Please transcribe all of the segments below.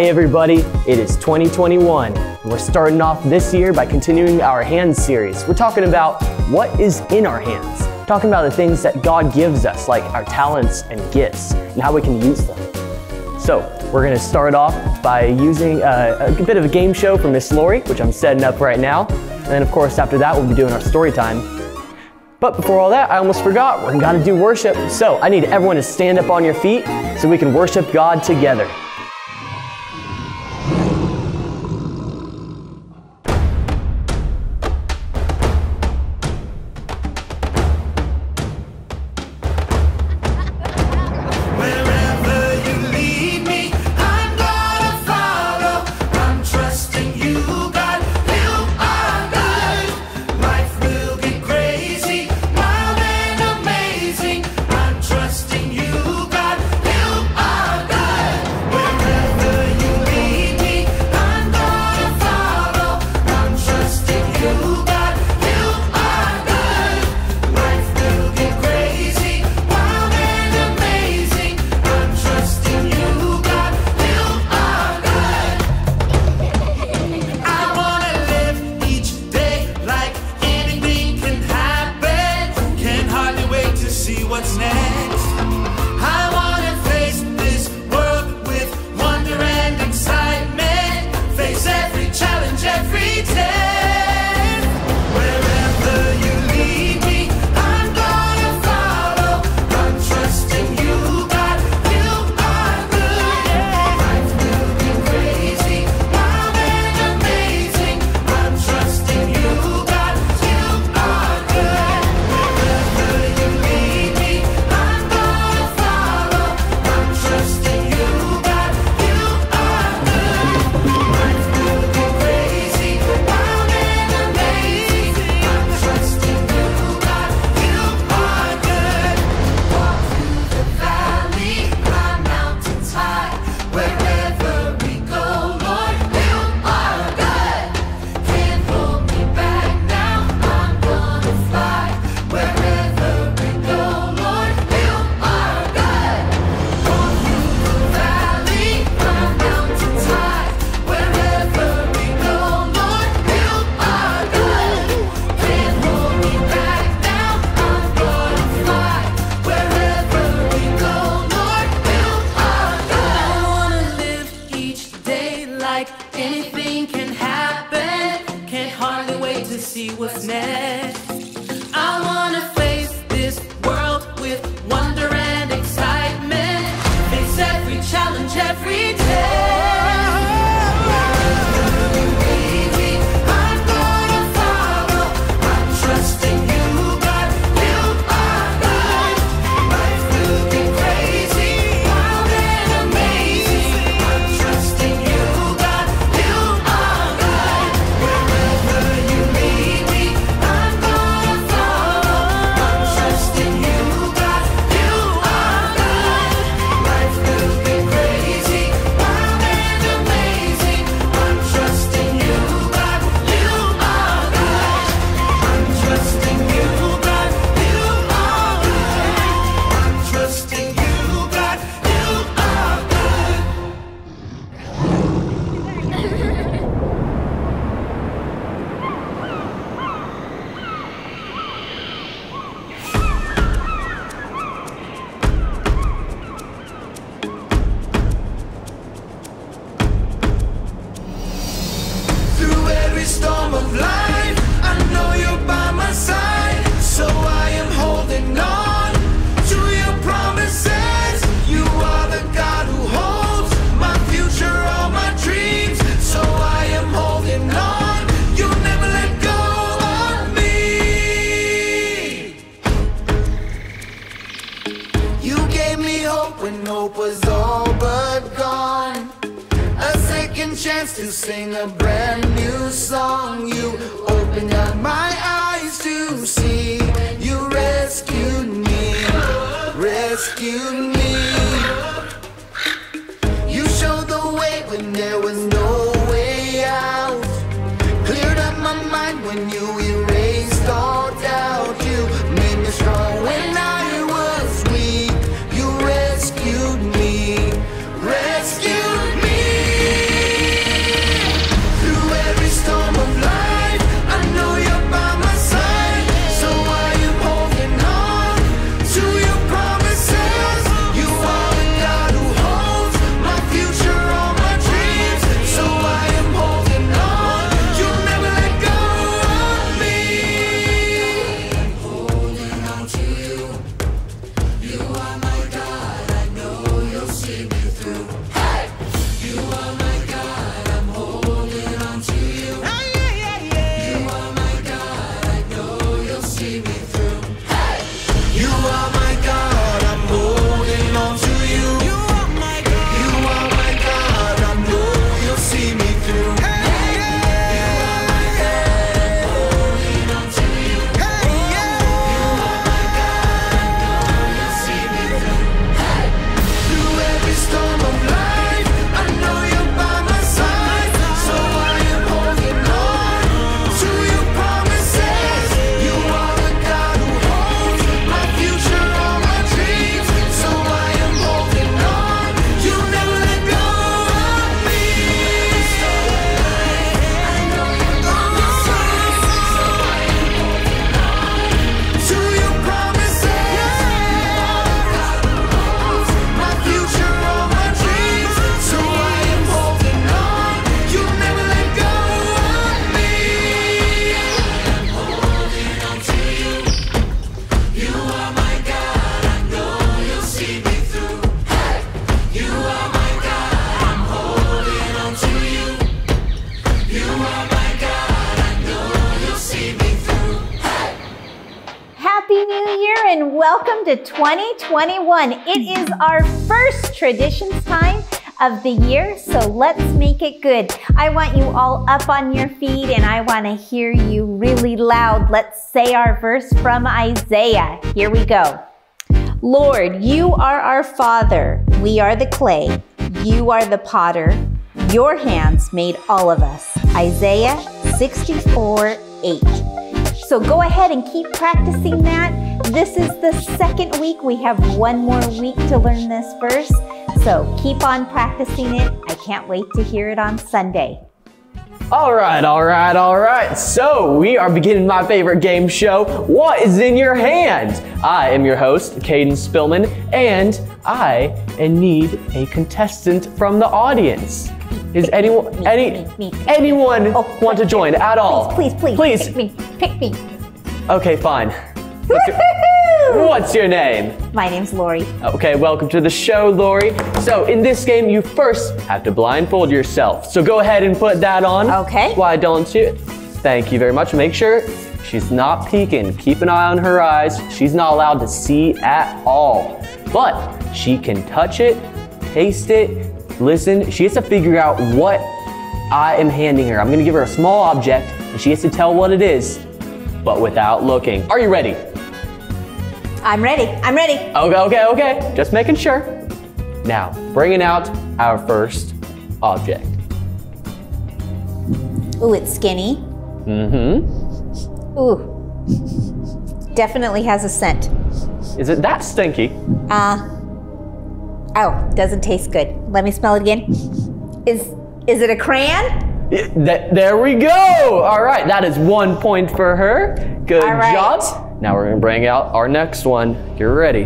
Hey everybody, it is 2021. We're starting off this year by continuing our hands series. We're talking about what is in our hands, talking about the things that God gives us, like our talents and gifts, and how we can use them. So, we're going to start off by using a, a bit of a game show for Miss Lori, which I'm setting up right now. And then, of course, after that, we'll be doing our story time. But before all that, I almost forgot, we're to do worship. So, I need everyone to stand up on your feet so we can worship God together. like anything can happen. Can't hardly wait to see what's next. I wanna face this world with wonder and excitement. Face every challenge every day. Rescued me, rescued me. Welcome to 2021. It is our first traditions time of the year, so let's make it good. I want you all up on your feet and I want to hear you really loud. Let's say our verse from Isaiah. Here we go. Lord, you are our Father. We are the clay. You are the potter. Your hands made all of us. Isaiah 64 8. So go ahead and keep practicing that. This is the second week. We have one more week to learn this verse. So keep on practicing it. I can't wait to hear it on Sunday. All right, all right, all right. So we are beginning my favorite game show, What is in Your Hand? I am your host, Caden Spillman, and I need a contestant from the audience. Is anyone me, any me, me, anyone Oh, want to join at all? Please, please, please. Pick me. Pick me. Okay, fine. What's your, what's your name? My name's Lori. Okay, welcome to the show, Lori. So, in this game, you first have to blindfold yourself. So, go ahead and put that on. Okay. Why don't you? Thank you very much. Make sure she's not peeking. Keep an eye on her eyes. She's not allowed to see at all. But she can touch it, taste it, listen. She has to figure out what I am handing her. I'm going to give her a small object, and she has to tell what it is, but without looking. Are you ready? I'm ready. I'm ready. Okay, okay, okay. Just making sure. Now, bringing out our first object. Ooh, it's skinny. Mm-hmm. Ooh. Definitely has a scent. Is it that stinky? Uh, oh, doesn't taste good. Let me smell it again. Is is it a crayon? Y- th- there we go. All right, that is one point for her. Good right. job. Now we're gonna bring out our next one. You're ready.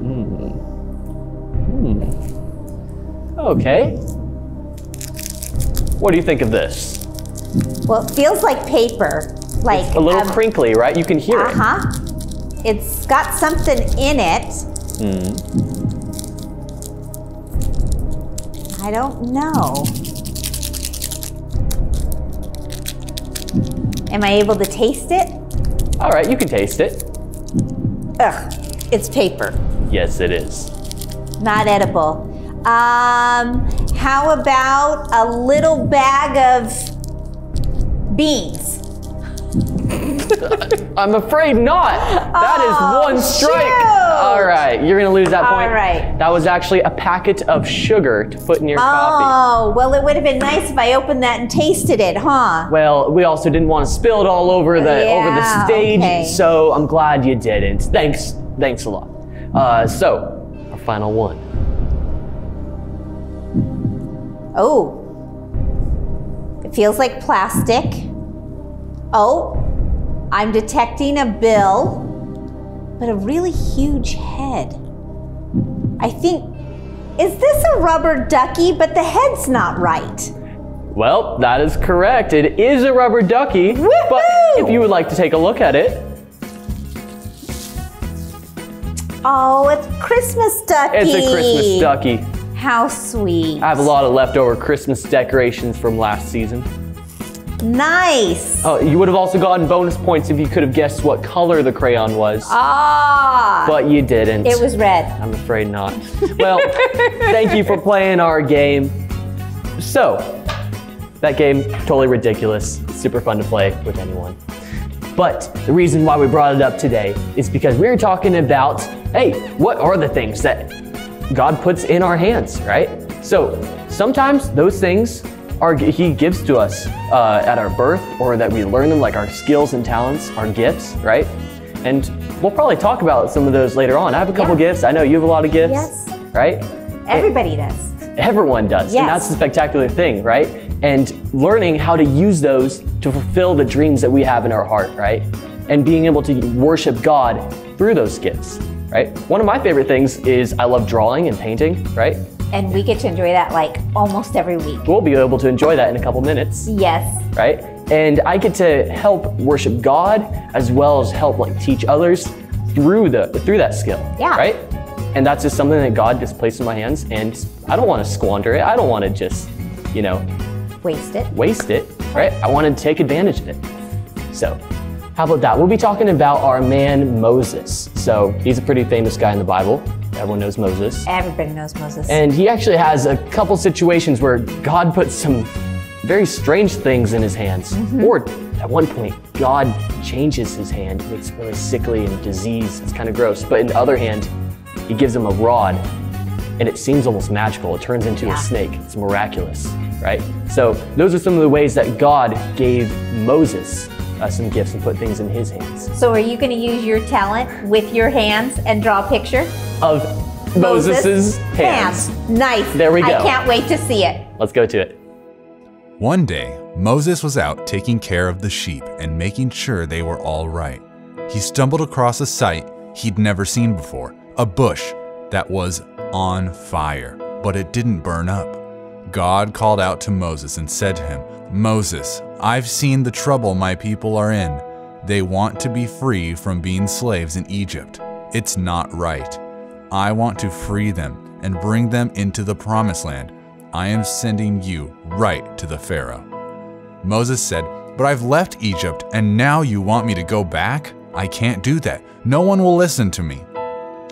Hmm. Hmm. Okay. What do you think of this? Well, it feels like paper. Like A little um, crinkly, right? You can hear Uh it. Uh huh. It's got something in it. Hmm. I don't know. Am I able to taste it? All right, you can taste it. Ugh, it's paper. Yes, it is. Not edible. Um, how about a little bag of beans? I'm afraid not. That is one strike. shoot. All right, you're gonna lose that point. right. That was actually a packet of sugar to put in your coffee. Oh, well, it would have been nice if I opened that and tasted it, huh? Well, we also didn't want to spill it all over the over the stage, okay. so I'm glad you didn't. Thanks, thanks a lot. Uh, so, our final one. Oh, it feels like plastic. Oh, I'm detecting a bill, but a really huge head. I think, is this a rubber ducky? But the head's not right. Well, that is correct. It is a rubber ducky, but if you would like to take a look at it, Oh, it's Christmas ducky. it's a Christmas ducky. How sweet. I have a lot of leftover Christmas decorations from last season. Nice. Oh, you would have also gotten bonus points if you could have guessed what color the crayon was, Ah, but you didn't. it was red. I'm afraid not. Well, thank you for playing our game. So, that game, totally ridiculous, super fun to play with anyone. But the reason why we brought it up today is because we were talking about hey, what are the things that God puts in our hands, right? So, sometimes those things are He gives to us uh, at our birth or that we learn them, like our skills and talents, our gifts, right? And we'll probably talk about some of those later on. I have a couple Yeah. gifts. I know you have a lot of gifts, Yes. right? Everybody does. Everyone does. Yes. And that's the spectacular thing, right? And learning how to use those to fulfill the dreams that we have in our heart, right? And being able to worship God through those gifts, right? One of my favorite things is I love drawing and painting, right? And we get to enjoy that like almost every week. We'll be able to enjoy that in a couple minutes, Yes. right? And I get to help worship God as well as help like teach others through the through that skill, Yeah. right? And that's just something that God just placed in my hands, and I don't want to squander it. I don't want to just, you know, Waste it. waste it, right? I want to take advantage of it. So, How about that? We'll be talking about our man Moses. So he's a pretty famous guy in the Bible. Everyone knows Moses. Everybody knows Moses. And he actually has a couple situations where God puts some very strange things in his hands. Mm-hmm. Or at one point, God changes his hand, makes it really sickly and disease. It's kind of gross. But in the other hand, he gives him a rod and it seems almost magical. It turns into Yeah. a snake. It's miraculous, right? So those are some of the ways that God gave Moses uh, some gifts and put things in his hands. so are you going to use your talent with your hands and draw a picture? Of Moses's hands. Nice. There we go. I go. can't wait to see it. Let's go to it. One day, Moses was out taking care of the sheep and making sure they were all right. He stumbled across a sight he'd never seen before a bush that was on fire, but it didn't burn up. God called out to Moses and said to him, Moses, I've seen the trouble my people are in. They want to be free from being slaves in Egypt. It's not right. I want to free them and bring them into the promised land. I am sending you right to the Pharaoh. Moses said, But I've left Egypt, and now you want me to go back? I can't do that. No one will listen to me.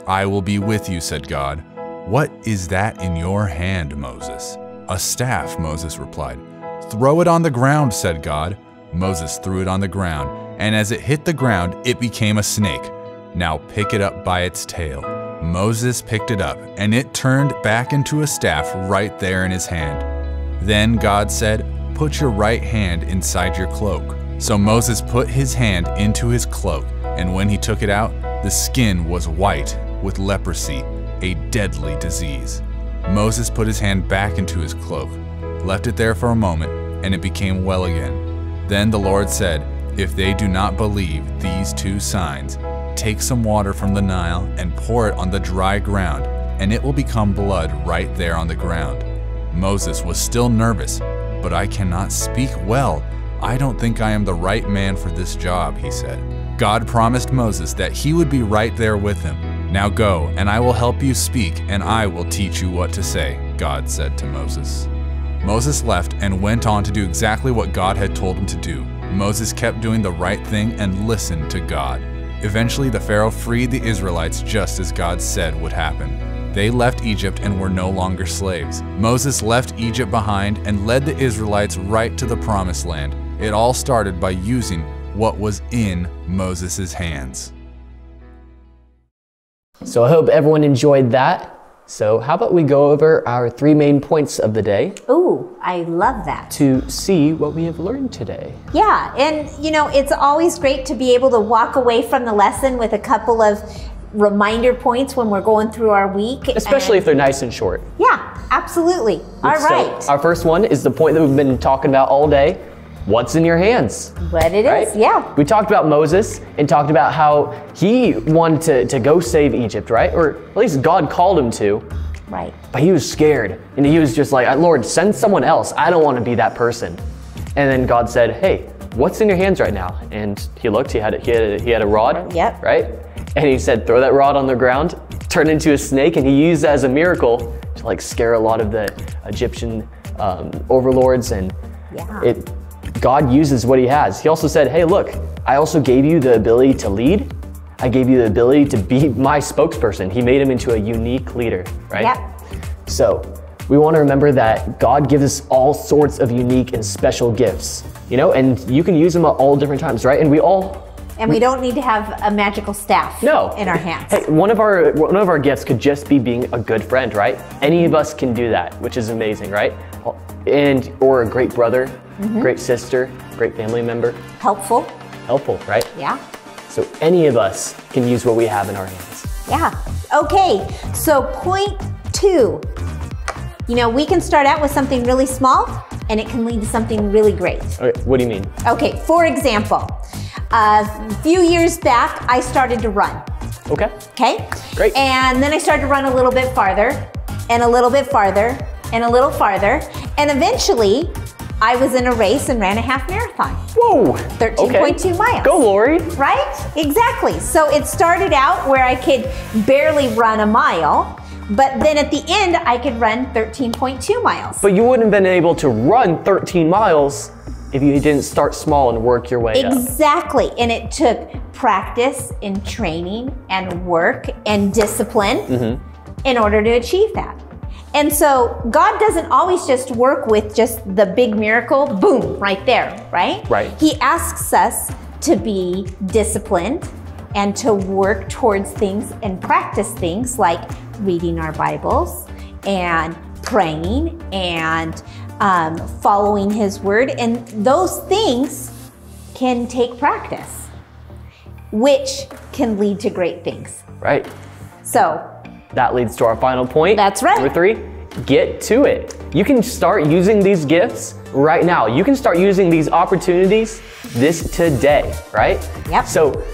I will be with you, said God. What is that in your hand, Moses? A staff, Moses replied. Throw it on the ground, said God. Moses threw it on the ground, and as it hit the ground, it became a snake. Now pick it up by its tail. Moses picked it up, and it turned back into a staff right there in his hand. Then God said, Put your right hand inside your cloak. So Moses put his hand into his cloak, and when he took it out, the skin was white with leprosy, a deadly disease. Moses put his hand back into his cloak, left it there for a moment, and it became well again. Then the Lord said, If they do not believe these two signs, take some water from the Nile and pour it on the dry ground, and it will become blood right there on the ground. Moses was still nervous, but I cannot speak well. I don't think I am the right man for this job, he said. God promised Moses that he would be right there with him. Now go, and I will help you speak, and I will teach you what to say, God said to Moses. Moses left and went on to do exactly what God had told him to do. Moses kept doing the right thing and listened to God. Eventually, the Pharaoh freed the Israelites just as God said would happen. They left Egypt and were no longer slaves. Moses left Egypt behind and led the Israelites right to the promised land. It all started by using what was in Moses' hands. So I hope everyone enjoyed that. So, how about we go over our three main points of the day Ooh, I love that. to see what we have learned today? Yeah, and you know, it's always great to be able to walk away from the lesson with a couple of reminder points when we're going through our week. Especially if they're nice and short. Yeah, absolutely. All So, right. our first one is the point that we've been talking about all day. What's in your hands? what it is, right? yeah. We talked about Moses and talked about how he wanted to, to go save Egypt, right? Or at least God called him to, Right. but he was scared. And he was just like, Lord, send someone else. I don't want to be that person. And then God said, Hey, what's in your hands right now? And he looked, he had a, he had a, he had a rod, Yep. right? And he said, Throw that rod on the ground, turn into a snake. And he used that as a miracle to like scare a lot of the Egyptian um, overlords. And Yeah. it, God uses what he has. He also said, Hey, look, I also gave you the ability to lead. I gave you the ability to be my spokesperson. He made him into a unique leader, right? Yep. So we want to remember that God gives us all sorts of unique and special gifts, you know, and you can use them at all different times, right? And we all And we don't need to have a magical staff no in our hands. Hey, one of our one of our gifts could just be being a good friend, right? Any of us can do that, which is amazing, right? And or a great brother, Mm-hmm. great sister, great family member, Helpful. helpful, right? Yeah. So any of us can use what we have in our hands. Yeah. Okay. So point two. You know, we can start out with something really small and it can lead to something really great. Okay, what do you mean? Okay, for example, a few years back, I started to run. Okay. Okay? Great. And then I started to run a little bit farther, and a little bit farther, and a little farther. And eventually, I was in a race and ran a half marathon. Whoa. 13.2 miles. Go, Lori. Right? Exactly. So it started out where I could barely run a mile, but then at the end, I could run 13.2 miles. But you wouldn't have been able to run 13 miles if you didn't start small and work your way up. Exactly. And it took practice and training and work and discipline Mm-hmm. in order to achieve that. And so God doesn't always just work with just the big miracle, boom, right there, right? Right. He asks us to be disciplined and to work towards things and practice things like reading our Bibles and praying and um, following His word. And those things can take practice, which can lead to great things. Right. So, That leads to our final point. That's right. Number three, get to it. You can start using these gifts right now. You can start using these opportunities this today, right? Yep. So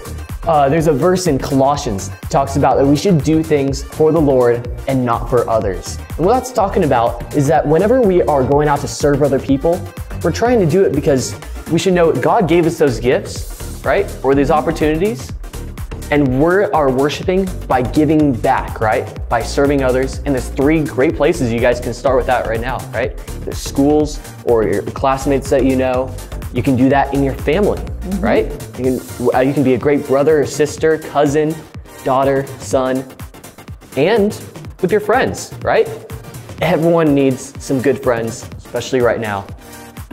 uh, there's a verse in Colossians talks about that we should do things for the Lord and not for others. And what that's talking about is that whenever we are going out to serve other people, we're trying to do it because we should know God gave us those gifts, right? Or these opportunities and we are worshiping by giving back, right? By serving others. And there's three great places you guys can start with that right now, right? There's schools or your classmates that you know. You can do that in your family, right? You can, uh, you can be a great brother or sister, cousin, daughter, son, and with your friends, right? Everyone needs some good friends, especially right now.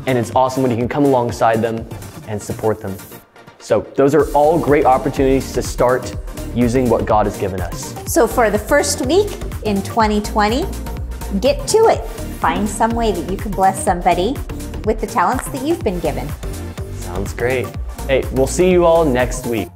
And it's awesome when you can come alongside them and support them. So, those are all great opportunities to start using what God has given us. so for the first week in 2020, get to it. Find some way that you can bless somebody with the talents that you've been given. Sounds great. Hey, we'll see you all next week.